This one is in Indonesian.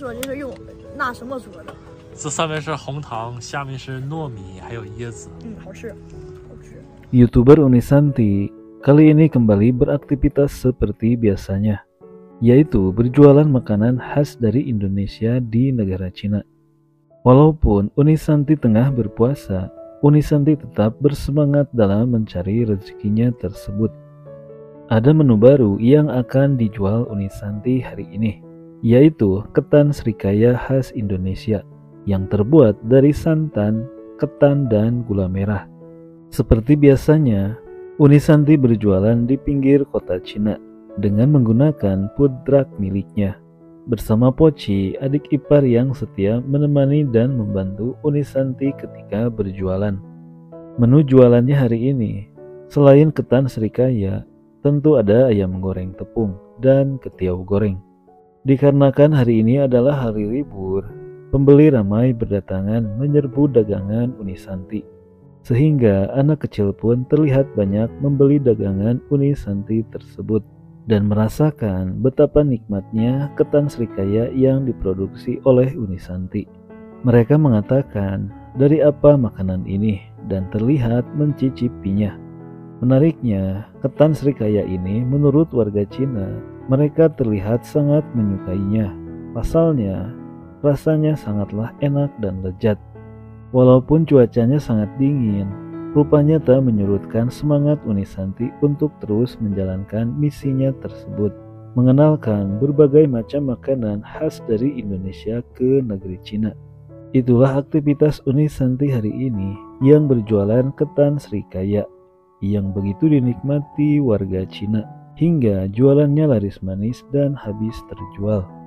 说这是用那什么做的？这上面是红糖，下面是糯米，还有椰子。嗯，好吃，好吃。 YouTuber Unisanti kali ini kembali beraktivitas seperti biasanya, yaitu berjualan makanan khas dari Indonesia di negara Cina. Walaupun Unisanti tengah berpuasa, Unisanti tetap bersemangat dalam mencari rezekinya tersebut. Ada menu baru yang akan dijual Unisanti hari ini, yaitu ketan serikaya khas Indonesia yang terbuat dari santan, ketan, dan gula merah. Seperti biasanya, Unisanti berjualan di pinggir kota Cina dengan menggunakan truck miliknya. Bersama Poci, adik ipar yang setia menemani dan membantu Unisanti ketika berjualan. Menu jualannya hari ini, selain ketan serikaya, tentu ada ayam goreng tepung dan ketiau goreng. Dikarenakan hari ini adalah hari libur, pembeli ramai berdatangan menyerbu dagangan Unisanti. Sehingga anak kecil pun terlihat banyak membeli dagangan Unisanti tersebut dan merasakan betapa nikmatnya ketan serikaya yang diproduksi oleh Unisanti. Mereka mengatakan dari apa makanan ini dan terlihat mencicipinya. Menariknya, ketan serikaya ini menurut warga Cina, mereka terlihat sangat menyukainya. Pasalnya, rasanya sangatlah enak dan lezat. Walaupun cuacanya sangat dingin, rupanya tak menyurutkan semangat Unisanti untuk terus menjalankan misinya tersebut, mengenalkan berbagai macam makanan khas dari Indonesia ke negeri Cina. Itulah aktivitas Unisanti hari ini yang berjualan ketan serikaya yang begitu dinikmati warga Cina hingga jualannya laris manis dan habis terjual.